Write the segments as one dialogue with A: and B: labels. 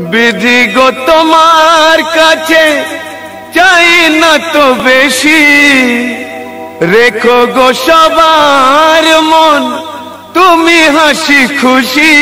A: বিধি গো তোমার কাছে চাই না তো বেশি। রেখো গো সবার মন, তুমি হাসি খুশি।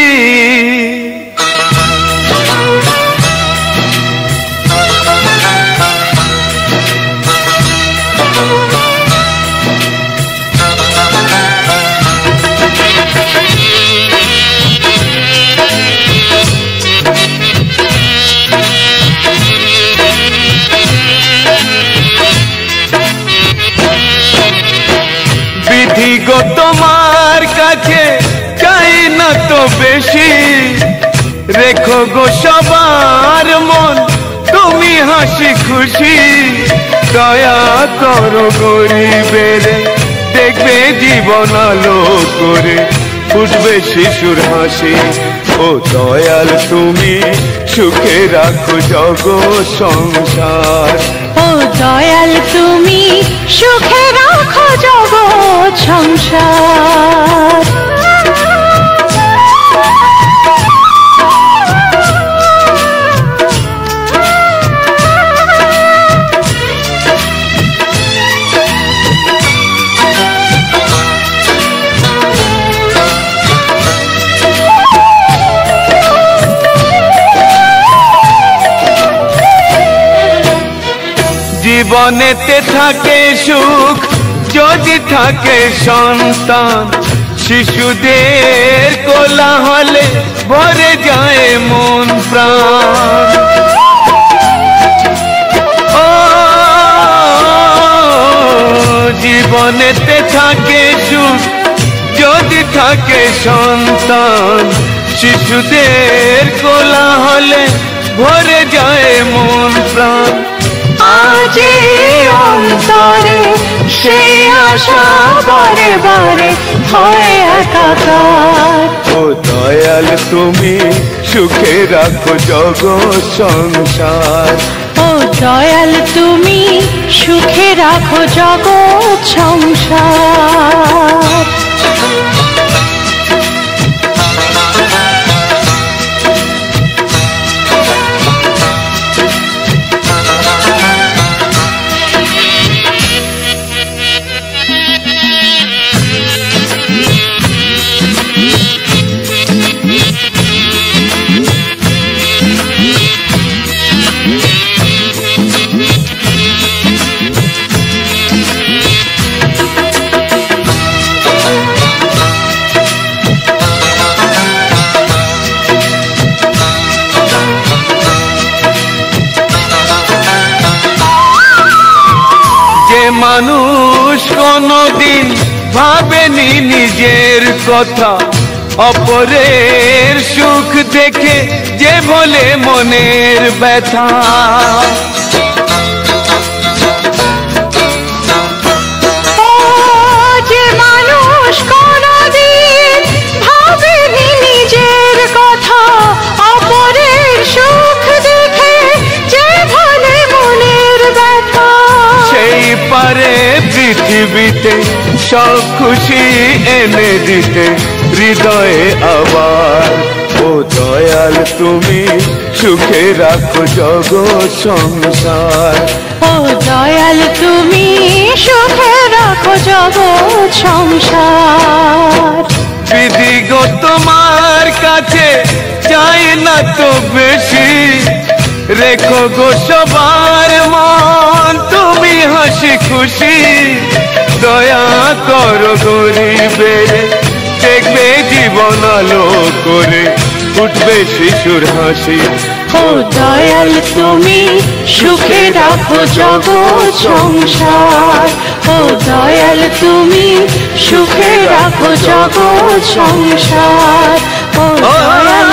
A: বেশি রেখো গো সবার মন, তুমি হাসি খুশি। দয়া করো গরিবের, দেখবে জীবন আলো করে উঠবে শিশুর হাসি। ও দয়াল, তুমি সুখে রাখো জগৎ সংসার।
B: ও দয়াল, তুমি সুখে রাখো জগৎ সংসার।
A: জীবনেতে থাকে সুখ, যদি থাকে সন্তান, শিশুদের কোলাহলে ভরে যায় মন প্রাণ। জীবনেতে থাকে সুখ, যদি থাকে সন্তান, শিশুদের কোলাহলে ভরে যায় মন প্রাণ।
B: এই অন্তরে সেই আশা বারে বারে হয় একাকার।
A: ও দয়াল তুমি সুখে রাখো জগৎ সংসার।
B: ও দয়াল তুমি সুখে রাখো জগৎ সংসার।
A: মানুষ কোনদিন ভাবেনি নিজের কথা। অপরের সুখ দেখে যে বলে মনের ব্যথা। পৃথিবীতে সব খুশি এনে দিতে হৃদয়ে আবার। ও দয়াল তুমি সুখে রাখো জগৎ সংসার।
B: ও দয়াল তুমি সুখে রাখো জগৎ সংসার।
A: বিধি গো তোমার কাছে চাই না তো বেশি। রেখো গো সবার মন তুমি হাসি খুশি। দয়া করো গরিবের দেখবে জীবন আলো করে উঠবে শিশুর হাসি।
B: ও দয়াল তুমি সুখে রাখো জগৎ সংসার। ও দয়াল তুমি সুখে রাখো জগৎ সংসার। ও দয়াল